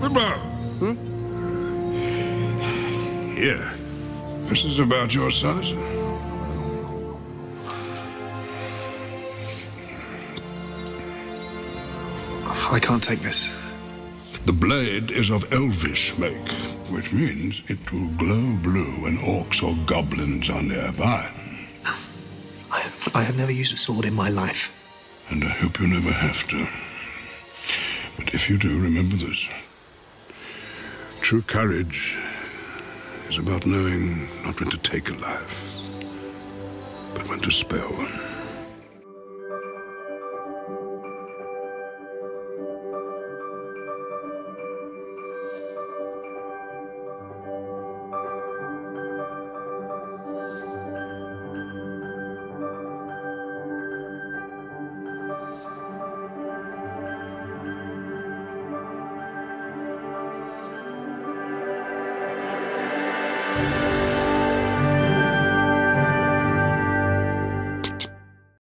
Bilbo! Hmm? Here. This is about your size. I can't take this. The blade is of elvish make, which means it will glow blue when orcs or goblins are nearby. I I have never used a sword in my life. And I hope you never have to. But if you do, remember this. True courage is about knowing not when to take a life, but when to spare one. You.